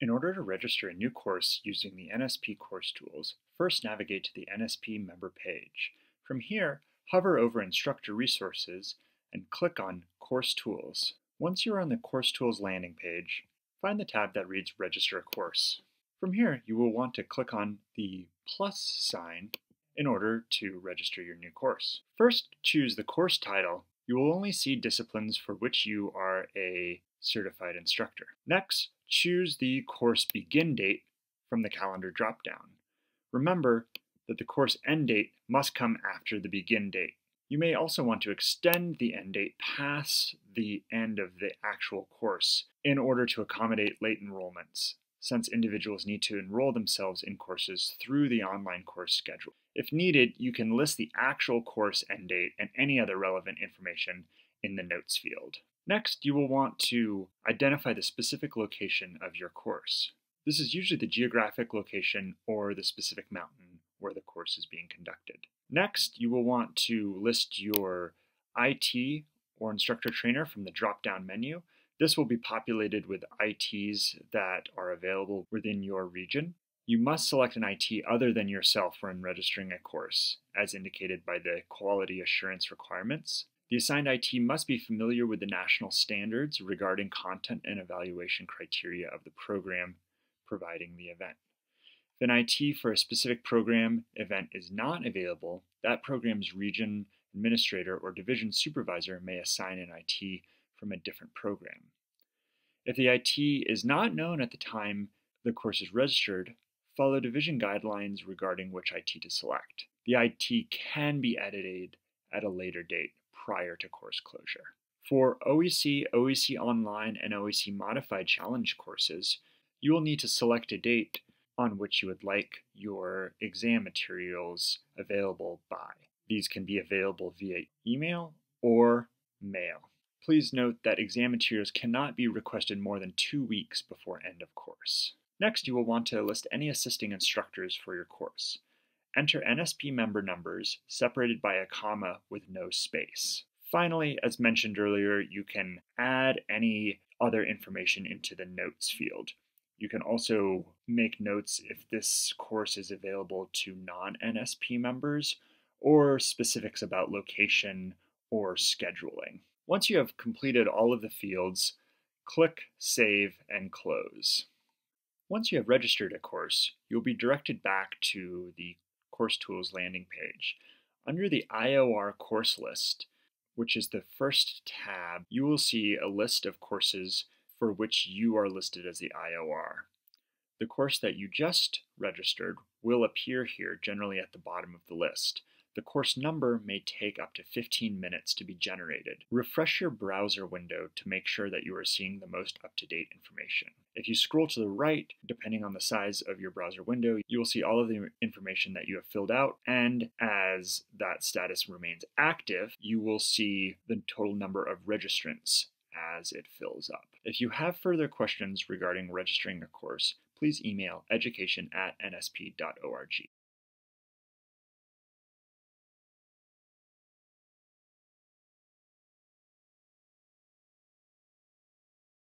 In order to register a new course using the NSP course tools, first navigate to the NSP member page. From here, hover over Instructor Resources and click on Course Tools. Once you're on the Course Tools landing page, find the tab that reads Register a Course. From here, you will want to click on the plus sign in order to register your new course. First, choose the course title. You will only see disciplines for which you are a certified instructor. Next, choose the course begin date from the calendar dropdown. Remember that the course end date must come after the begin date. You may also want to extend the end date past the end of the actual course in order to accommodate late enrollments, since individuals need to enroll themselves in courses through the online course schedule. If needed, you can list the actual course end date and any other relevant information in the notes field. Next, you will want to identify the specific location of your course. This is usually the geographic location or the specific mountain where the course is being conducted. Next, you will want to list your IT or instructor trainer from the drop-down menu. This will be populated with ITs that are available within your region. You must select an IT other than yourself when registering a course, as indicated by the quality assurance requirements. The assigned IT must be familiar with the national standards regarding content and evaluation criteria of the program providing the event. If an IT for a specific program event is not available, that program's region administrator or division supervisor may assign an IT from a different program. If the IT is not known at the time the course is registered, follow division guidelines regarding which IT to select. The IT can be edited at a later date prior to course closure. For OEC, OEC Online, and OEC Modified Challenge courses, you will need to select a date on which you would like your exam materials available by. These can be available via email or mail. Please note that exam materials cannot be requested more than two weeks before end of course. Next, you will want to list any assisting instructors for your course. Enter NSP member numbers separated by a comma with no space. Finally, as mentioned earlier, you can add any other information into the notes field. You can also make notes if this course is available to non-NSP members or specifics about location or scheduling. Once you have completed all of the fields, click Save and Close. Once you have registered a course, you'll be directed back to the Course Tools landing page. Under the IOR course list, which is the first tab, you will see a list of courses for which you are listed as the IOR. The course that you just registered will appear here generally at the bottom of the list. The course number may take up to 15 minutes to be generated. Refresh your browser window to make sure that you are seeing the most up-to-date information. If you scroll to the right, depending on the size of your browser window, you will see all of the information that you have filled out, and as that status remains active, you will see the total number of registrants as it fills up. If you have further questions regarding registering a course, please email education at nsp.org.